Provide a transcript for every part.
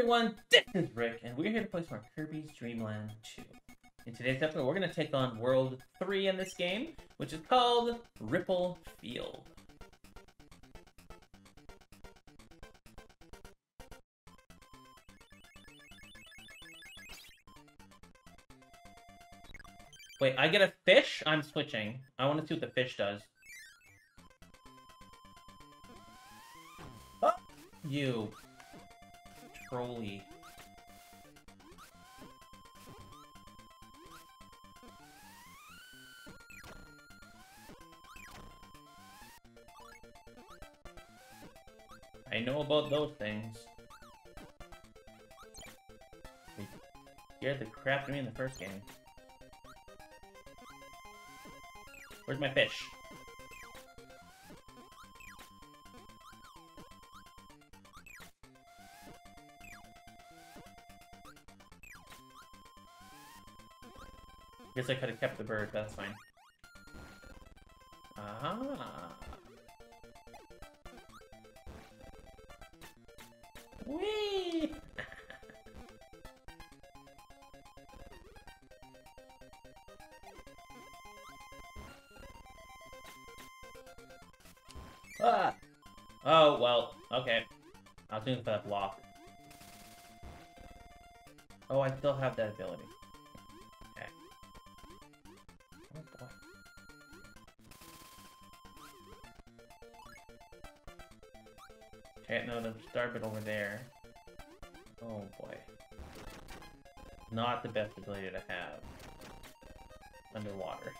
everyone, this is Rick, and we're here to play some Kirby's Dream Land 2. In today's episode, we're going to take on World 3 in this game, which is called Ripple Field. Wait, I get a fish? I'm switching. I want to see what the fish does. Oh, you trolley. I know about those things. They scared the crap of me in the first game. Where's my fish? I guess I could have kept the bird, but that's fine. Ah. Whee! ah! Oh, well, okay. I was doing for that block. Oh, I still have that ability. Okay, no, the start bit over there. Oh boy. Not the best ability to have. Underwater.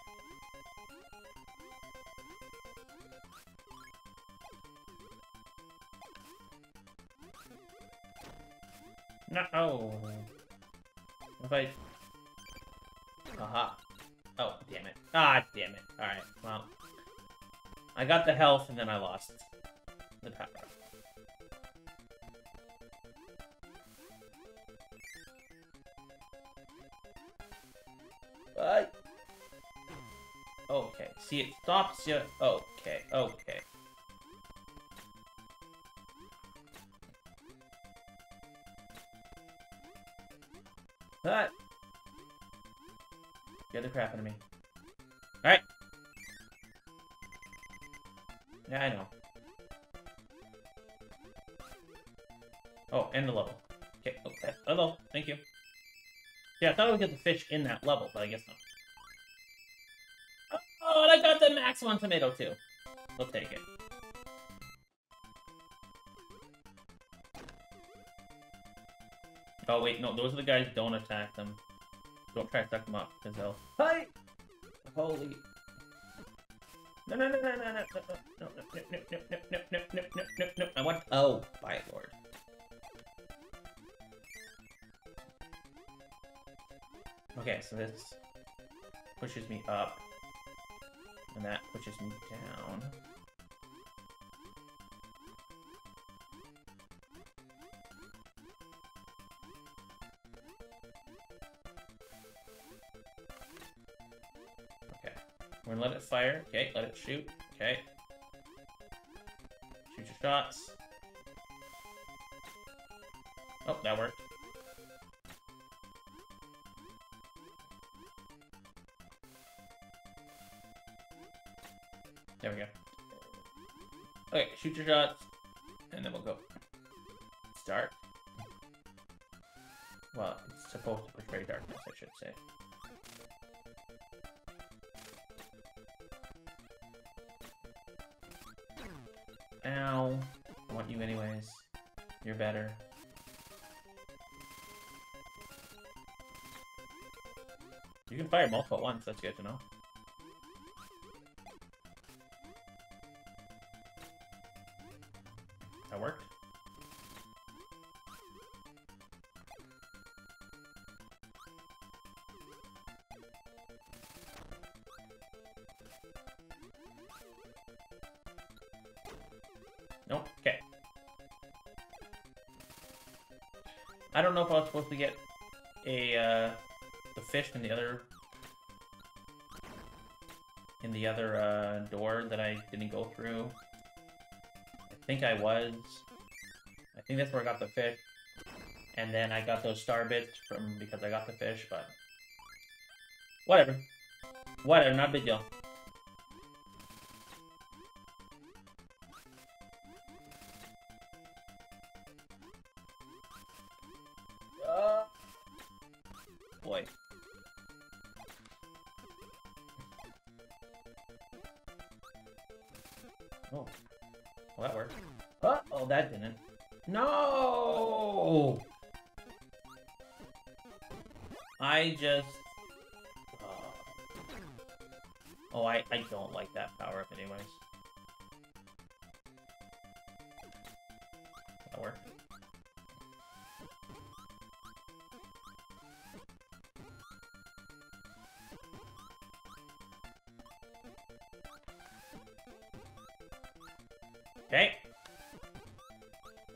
No. Oh. If I. Aha. Oh, damn it. Ah, damn it. Alright, well. I got the health and then I lost the power. Okay, see, it stops you. Okay, okay. That. Get the crap out of me. Alright. Yeah, I know. Oh, and the level. Okay, oh, okay. Hello, oh, thank you. Yeah, I thought I would get the fish in that level, but I guess not. Oh, and I got the Maxim tomato too. We'll take it. Oh wait, no, those are the guys. Don't attack them. Don't try to suck them up, because they'll. Hi. Holy. No, no, no, no, no, no, no, no, no, no, no, no, no, no, no, no, no, no. I want. Oh, by Okay, so this pushes me up, and that pushes me down. Okay, we're gonna let it fire. Okay, let it shoot. Okay. Shoot your shots. Oh, that worked. Shoot your shots, and then we'll go. Start. Well, it's supposed to portray darkness, I should say. Ow. I want you anyways. You're better. You can fire multiple at once, that's good to know. That worked. Nope, okay. I don't know if I was supposed to get a, uh, the fish in the other, in the other, uh, door that I didn't go through. I think I was. I think that's where I got the fish. And then I got those star bits from because I got the fish, but whatever. Whatever, not a big deal. Uh, boy. Oh. Well, that worked. Oh, oh, that didn't. No! I just... Oh, oh I, I don't like that power-up anyways. That worked.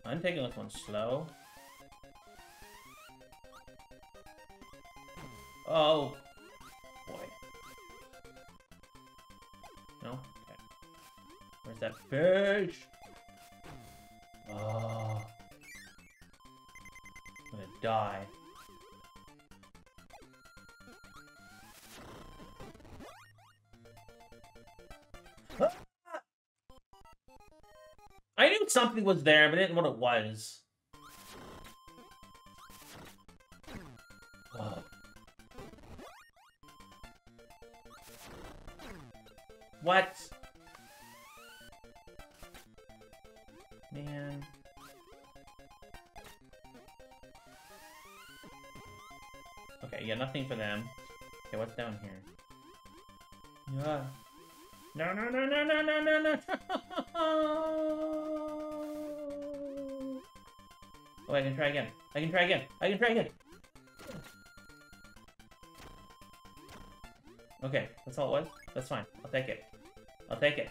I'm taking this one slow. Oh. Boy. No? Okay. Where's that fish? Oh. Ah. I'm gonna die. Knew something was there, but I didn't know what it was. What? Man. Okay, yeah, nothing for them. Okay, what's down here? Yeah. No, no, no, no, no, no, no, no. oh, I can try again. I can try again. I can try again. Okay, that's all it was. That's fine. I'll take it. I'll take it.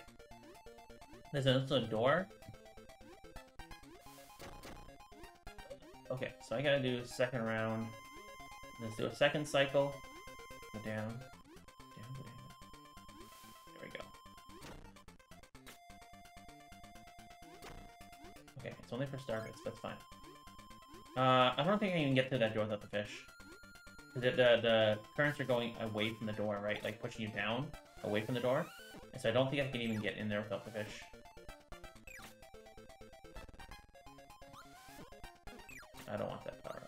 There's also a door. Okay, so I gotta do a second round. Let's do a second cycle. Go down. Down, down. There we go. Okay, it's only for stargates, that's fine. Uh, I don't think I can even get to that door without the fish. The, the, the currents are going away from the door, right? Like pushing you down, away from the door. And so I don't think I can even get in there without the fish. I don't want that power.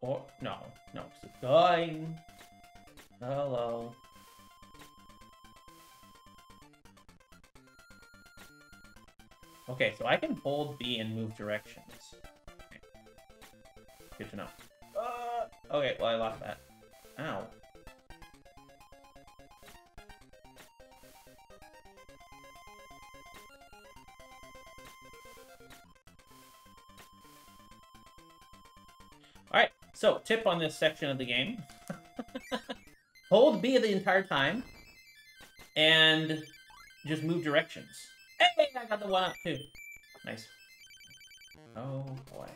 Or, no, no, it's dying. Hello. Okay, so I can hold B and move directions. Okay. Good to know. Uh, okay, well I lost that. Ow. Alright, so tip on this section of the game. Hold B the entire time, and just move directions. I got the one up too. Nice. Oh boy.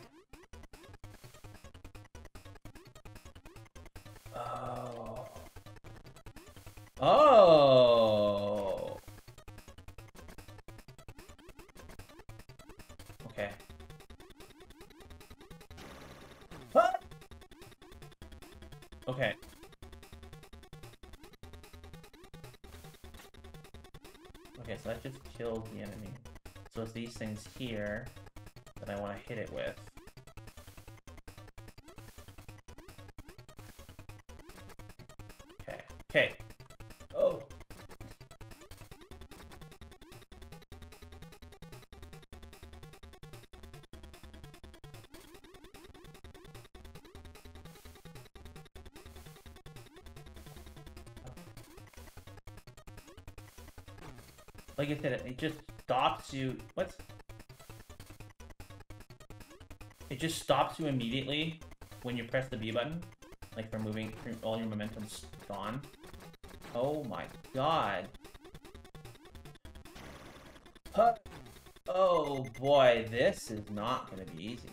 Oh. Oh. Okay. Okay. So that just killed the enemy. So it's these things here that I want to hit it with. Okay, okay. Like I said, it, just stops you. What? It just stops you immediately when you press the B button. Like for moving, all your momentum's gone. Oh my god. Huh. Oh boy, this is not gonna be easy.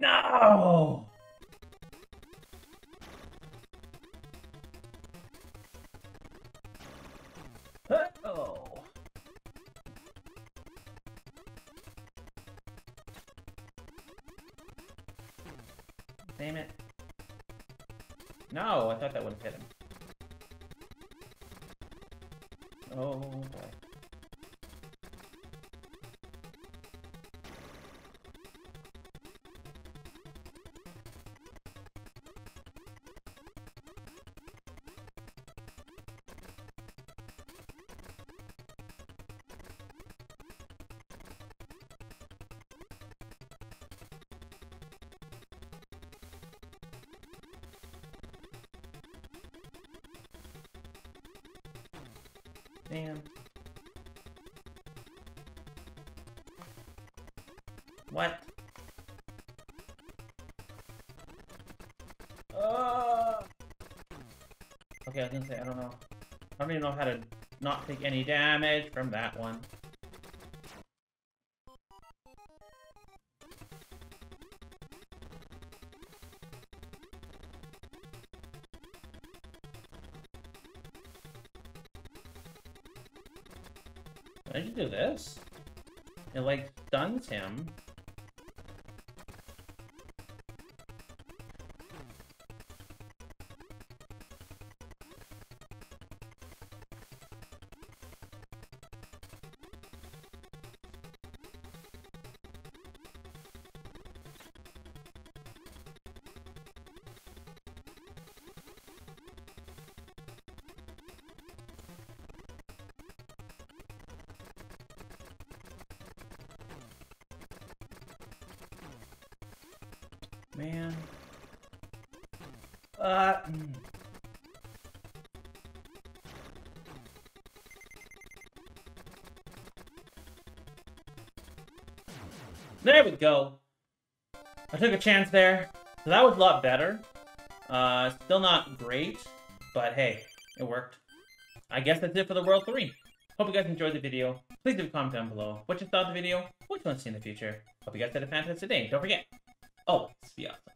No! Oh. Damn it. No, I thought that would have hit him. Oh boy. Damn. What? Uh... Okay, I was gonna say, I don't know. I don't even know how to not take any damage from that one. Did you do this? It like stuns him. Man. Uh. mm. There we go. I took a chance there. So that was a lot better. Uh, still not great, but hey, it worked. I guess that's it for the World 3. Hope you guys enjoyed the video. Please leave a comment down below. What you thought of the video? What you want to see in the future? Hope you guys had a fantastic day. Don't forget, always awesome.